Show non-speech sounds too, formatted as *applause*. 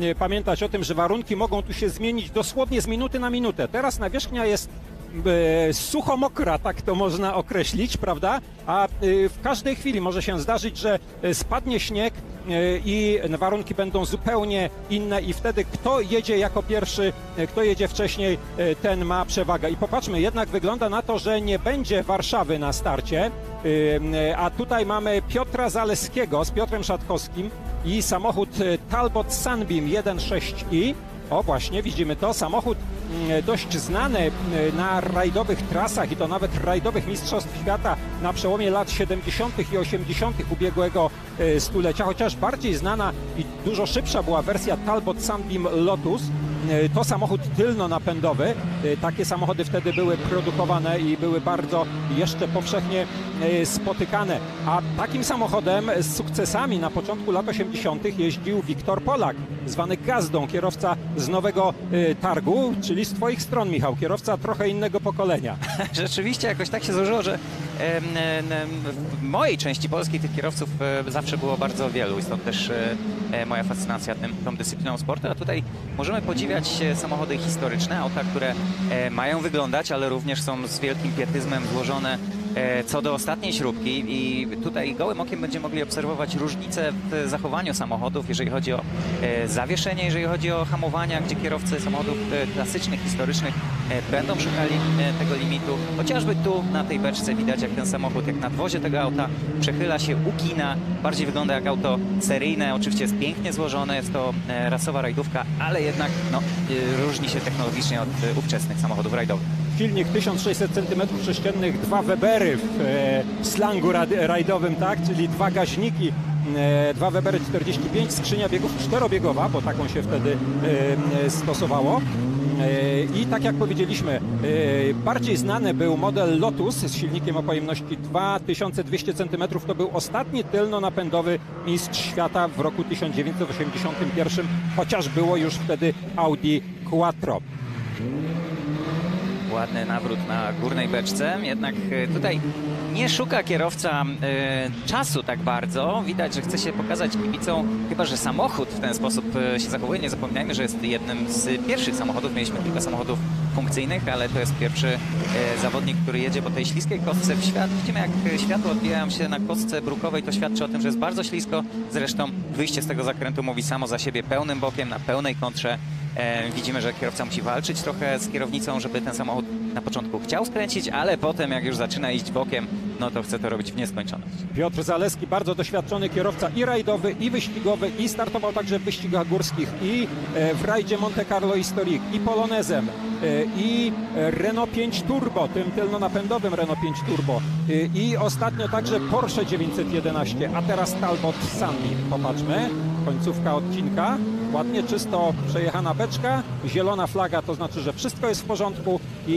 e, pamiętać o tym, że warunki mogą tu się zmienić dosłownie z minuty na minutę. Teraz nawierzchnia jest e, sucho mokra, tak to można określić, prawda? A e, w każdej chwili może się zdarzyć, że spadnie śnieg i warunki będą zupełnie inne i wtedy kto jedzie jako pierwszy, kto jedzie wcześniej, ten ma przewagę. I popatrzmy, jednak wygląda na to, że nie będzie Warszawy na starcie, a tutaj mamy Piotra Zaleskiego z Piotrem Szatkowskim i samochód e, Talbot Sunbeam 1.6i. O właśnie, widzimy to. Samochód mm, dość znany mm, na rajdowych trasach i to nawet rajdowych mistrzostw świata na przełomie lat 70. i 80. ubiegłego stulecia, chociaż bardziej znana i dużo szybsza była wersja Talbot Sunbeam Lotus. E, To samochód tylno-napędowy. E, Takie samochody wtedy były produkowane i były bardzo jeszcze powszechnie e, spotykane. A takim samochodem z sukcesami na początku lat 80. jeździł Wiktor Polak, zwany Gazdą, kierowca z nowego targu, czyli z Twoich stron, Michał, kierowca trochę innego pokolenia. *laughs* Rzeczywiście jakoś tak się złożyło, że w mojej części polskiej tych kierowców e, zawsze było bardzo wielu i stąd też e, e, moja fascynacja tym, tą dyscypliną sportu. A tutaj możemy podziwiać samochody historyczne, auta, które mają wyglądać, ale również są z wielkim pietyzmem złożone co do ostatniej śrubki i tutaj gołym okiem będziemy mogli obserwować różnice w zachowaniu samochodów, jeżeli chodzi o zawieszenie, jeżeli chodzi o hamowania, gdzie kierowcy samochodów klasycznych, historycznych będą szukali tego limitu. Chociażby tu na tej beczce widać, jak ten samochód, jak nadwozie tego auta przechyla się, ugina, bardziej wygląda jak auto seryjne, oczywiście jest pięknie złożone, jest to e, rasowa rajdówka, ale jednak no, e, różni się technologicznie od e, ówczesnych samochodów rajdowych. Silnik 1600 cm3, dwa Webery w slangu rajdowym, tak? czyli dwa gaźniki, dwa Webery 45, skrzynia biegów czterobiegowa, bo taką się wtedy e, e, stosowało. E, I tak jak powiedzieliśmy, e, bardziej znany był model Lotus z silnikiem o pojemności 2200 cm. To był ostatni tylno-napędowy mistrz świata w roku 1981, chociaż było już wtedy Audi Quattro. Ładny nawrót na górnej beczce, jednak e, tutaj nie szuka kierowca e, czasu tak bardzo. Widać, że chce się pokazać kibicom, chyba że samochód w ten sposób e, się zachowuje. Nie zapominajmy, że jest jednym z pierwszych samochodów. Mieliśmy kilka samochodów funkcyjnych, ale to jest pierwszy e, zawodnik, który jedzie po tej śliskiej kostce w świat. Widzimy, jak światło odbijają się na kostce brukowej. To świadczy o tym, że jest bardzo ślisko. Zresztą wyjście z tego zakrętu mówi samo za siebie pełnym bokiem, na pełnej kontrze. E, widzimy, że kierowca musi walczyć trochę z kierownicą, żeby ten samochód na początku chciał skręcić, ale potem jak już zaczyna iść bokiem, no to chce to robić w nieskończoność. Piotr Zaleski, bardzo doświadczony kierowca i rajdowy, i wyścigowy, i startował także w wyścigach górskich, i e, w rajdzie Monte Carlo Historique, i Polonezem, e, i e, Renault 5 Turbo, tym tylnonapędowym Renault 5 Turbo, i ostatnio także Porsche 911, a teraz Talbot Sunbeam. Popatrzmy, końcówka odcinka, ładnie czysto przejechana beczka, zielona flaga, to znaczy, że wszystko jest w porządku i